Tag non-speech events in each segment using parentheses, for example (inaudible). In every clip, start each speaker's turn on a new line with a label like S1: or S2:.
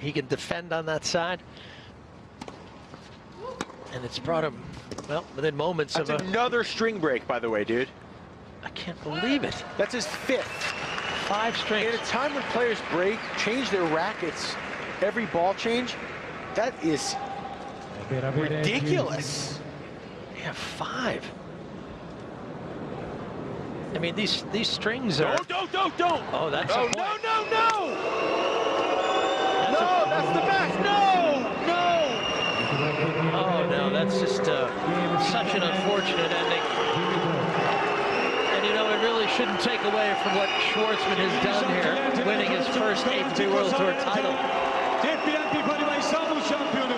S1: he can defend on that side. And it's brought him, well, within moments
S2: That's
S1: of a,
S2: another string break, by the way, dude.
S1: I can't believe it.
S2: That's his fifth.
S1: Five
S2: In
S1: strings.
S2: a time when players break, change their rackets, every ball change, that is ridiculous.
S1: Yeah, five. I mean, these these strings are.
S2: Don't, don't, don't, don't.
S1: Oh, that's oh, point.
S2: no, no, no.
S1: That's
S2: No,
S1: a-
S2: that's the. No, no.
S1: Oh no, that's just uh, such an unfortunate ending. And you know, it really shouldn't take away from what Schwartzman has done here, winning his first ATP World Tour title.
S3: Tepkiler Pipani ve İstanbul şampiyonu.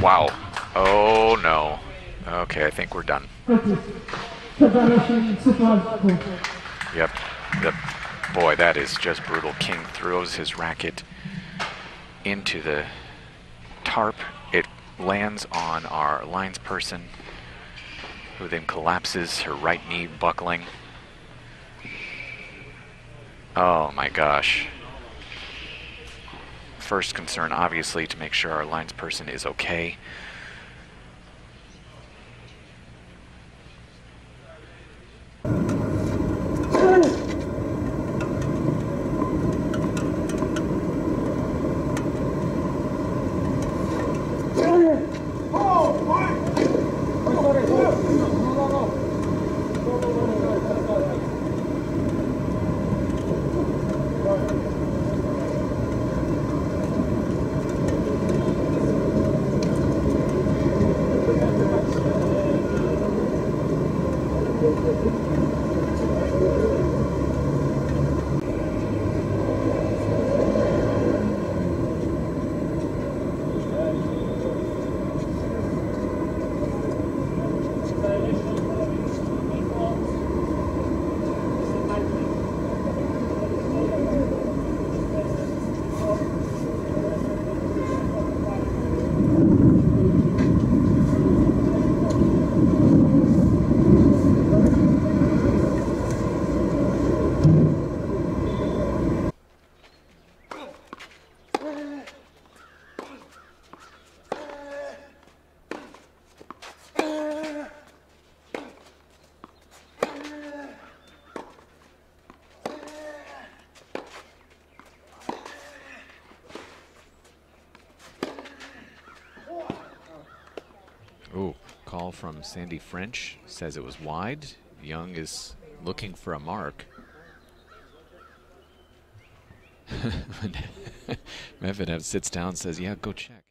S4: Wow. Oh no. Okay, I think we're done. Yep. Yep. Boy, that is just brutal. King throws his racket into the tarp. It lands on our lines person, who then collapses, her right knee buckling. Oh my gosh. First concern, obviously, to make sure our lines person is okay. Call from Sandy French says it was wide. Young is looking for a mark. (laughs) Medvedev sits down, says, "Yeah, go check."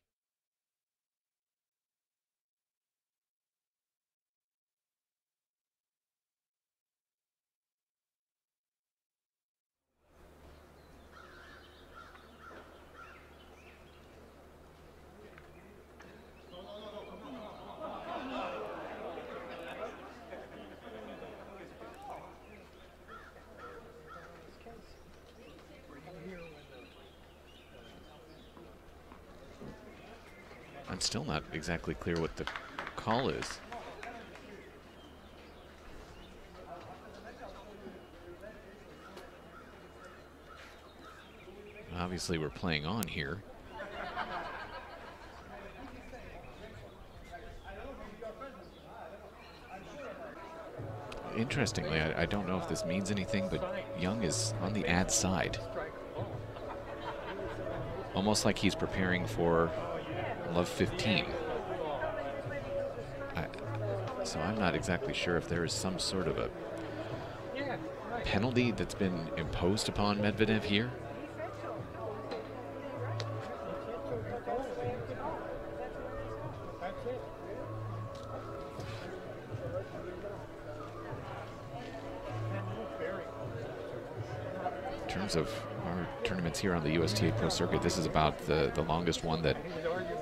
S4: I'm still not exactly clear what the call is. Obviously, we're playing on here. Interestingly, I, I don't know if this means anything, but Young is on the ad side. Almost like he's preparing for Love 15. I, so I'm not exactly sure if there is some sort of a penalty that's been imposed upon Medvedev here. In terms of our tournaments here on the USTA Pro Circuit, this is about the, the longest one that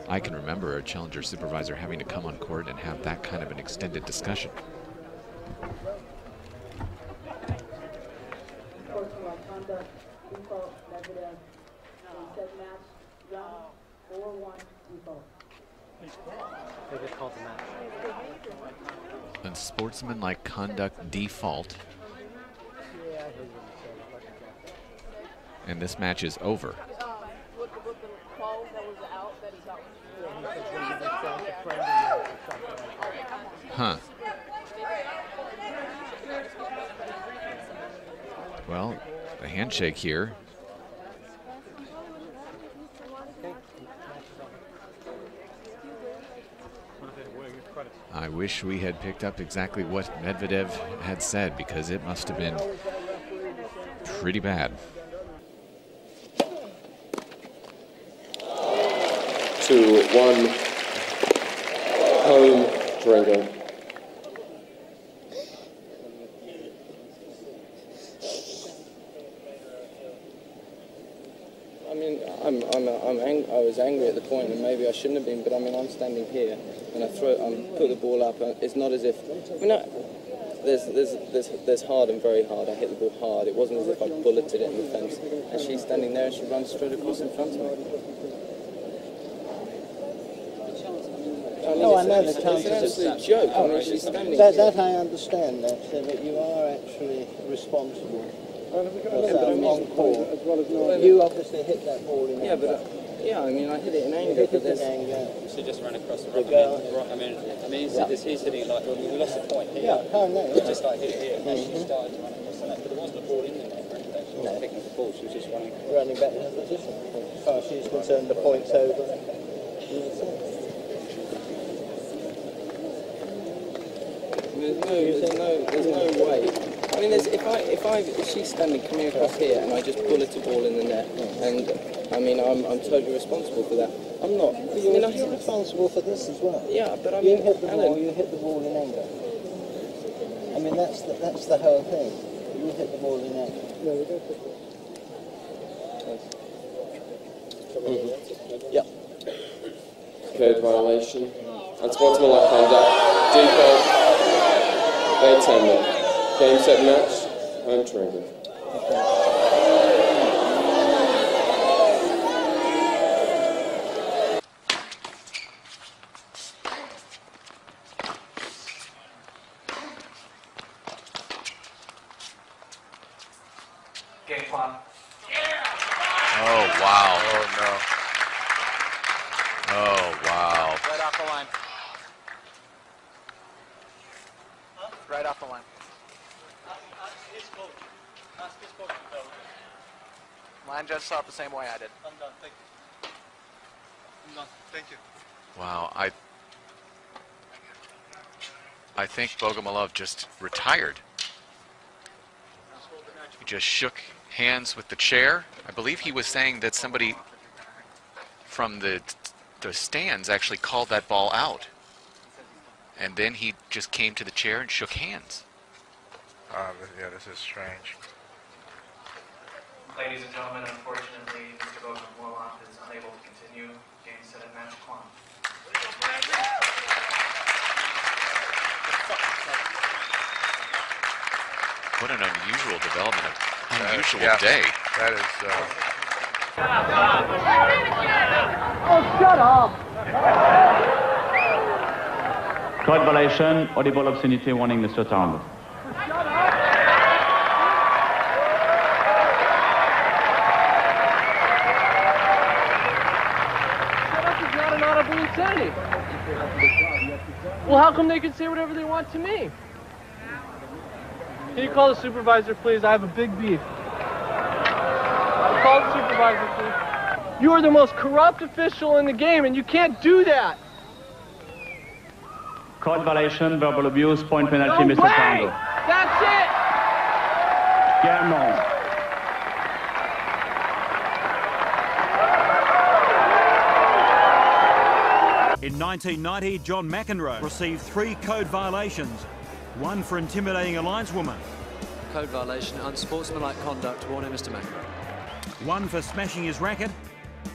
S4: I can remember a challenger supervisor having to come on court and have that kind of an extended discussion.
S5: And.
S4: Unsportsmanlike conduct default. And this match is over. Huh. Well, a handshake here. I wish we had picked up exactly what Medvedev had said because it must have been pretty bad.
S6: Two, one, Holm,
S7: Tarango. Mean, I'm, I'm, I'm ang- I was angry at the point, and maybe I shouldn't have been. But I mean, I'm standing here, and I throw, I'm put the ball up. And it's not as if, I mean, I, there's, there's, there's, there's hard and very hard. I hit the ball hard. It wasn't as if I bulleted it in the fence. And she's standing there, and she runs straight across in front of me. I mean,
S8: No, I know the chances
S7: It's an absolute joke. I mean, she's standing
S8: That, that I understand that, so that you are actually responsible for
S7: Yeah, but
S8: that
S7: I mean-
S8: You obviously hit that ball in
S7: Yeah, but uh, yeah, I mean, I hit it in
S8: You
S7: anger.
S8: hit
S7: But
S8: it in anger.
S9: She just ran across the
S8: The
S9: rock.
S8: girl.
S9: I mean, right, I mean, I mean, he's,
S8: Yeah.
S9: this, he's hitting like, well, we lost the point here.
S8: Yeah, oh no.
S9: We just like hit it here, and then she started to run across the net, but there wasn't a ball in there. net or anything. She wasn't picking up the ball, she was just running.
S8: Running back to her position. As far as she's concerned, the point's over. And that's it.
S7: There's no, there's no, there's no way. I mean, if I, if I, if she's standing coming across here and I just bullet a ball in the net, and I mean, I'm, I'm totally responsible for that. I'm not. I
S8: But
S7: mean,
S8: you're,
S7: I,
S8: you're responsible for this as well.
S7: yeah, but I
S8: You
S7: mean,
S8: hit the ball,
S7: Alan,
S8: you hit the ball in anger. I mean, that's the, that's the whole thing. You hit the ball in anger. No, we don't hit Yep.
S6: Code violation. Unsportsmanlike conduct, default, day 10 minute. Game, set, match, Holm, Tarango.
S4: Oh, wow. Oh, no. Oh, wow.
S2: Right off the line. Right off the line. Line judge saw it the same way I did. I'm done. thank you. Unda, thank you.
S4: Wow, I I think Bogomolov just retired. He just shook hands with the chair. I believe he was saying that somebody from the the stands actually called that ball out. And then he just came to the chair and shook hands.
S10: Uh, yeah, this is strange.
S11: Ladies and gentlemen, unfortunately, Mr. Bogomolov is unable to continue. Game, set, and match clock.
S4: What an unusual development, an
S10: That-
S4: unusual
S10: yeah,
S4: day.
S10: That is. Uh,
S3: Code violation, audible obscenity warning, Mr. Tarango.
S1: is not an audible insanity. Well, how come they can say whatever they want to me? Can you call the supervisor, please? I have a big beef. Call the supervisor, please. You are the most corrupt official in the game, and you can't do that.
S3: Code violation, verbal abuse, point penalty,
S1: No
S3: Mr.
S1: way!
S3: Tarango.
S1: That's it!
S3: Guermont.
S12: In 1990, John McEnroe received three code violations, one for intimidating a lineswoman,
S11: Code violation, unsportsmanlike conduct, warning, Mr. McEnroe.
S12: one for smashing his racket,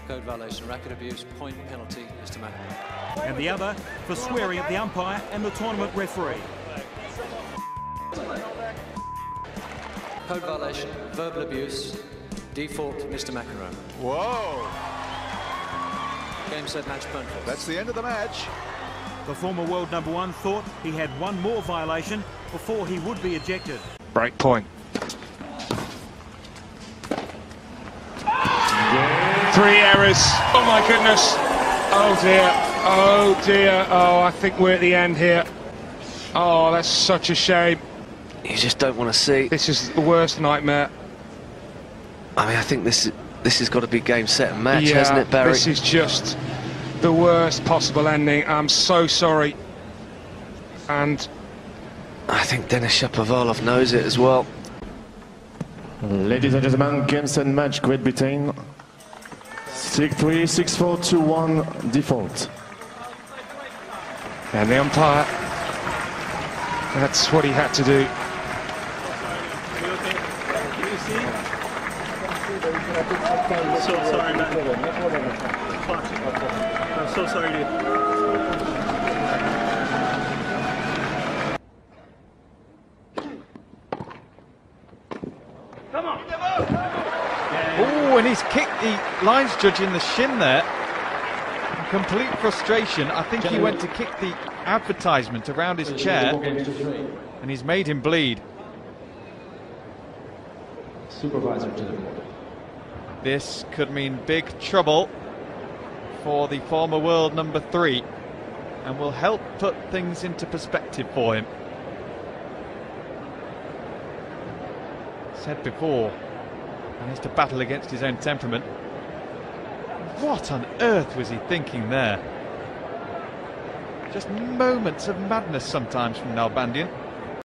S11: Code violation, racket abuse, point penalty, Mr. McEnroe.
S12: and the other for swearing at the umpire and the tournament referee.
S13: Code violation, verbal abuse, default, Mr. McEnroe.
S14: Whoa!
S13: Game, set, match, point.
S14: That's the end of the match.
S12: The former world number one thought he had one more violation before he would be ejected.
S10: Break point. Three errors. Oh my goodness. Oh dear. Oh dear. Oh, I think we're at the end here. Oh, that's such a shame.
S15: You just don't want to see.
S10: This is the worst nightmare.
S15: I mean, I think this this has got to be game, set, and match,
S10: yeah,
S15: hasn't it, Barry?
S10: This is just the worst possible ending. I'm so sorry. And
S15: I think Denis Shapovalov knows it as well.
S16: Ladies and gentlemen, game, set, match, Great Britain. 6-3, 6-4, 2-1, default.
S10: And the umpire, that's what he had to do.
S17: So sorry, man. I'm so sorry, dude.
S18: Come on. Oh, and he's kicked the lines judge in the shin there. In complete frustration. I think he went to kick the advertisement around his chair, and he's made him bleed.
S19: Supervisor to the board.
S18: This could mean big trouble for the former world number three and will help put things into perspective for him. Said before, he has to battle against his own temperament. What on earth was he thinking there? Just moments of madness sometimes from Nalbandian.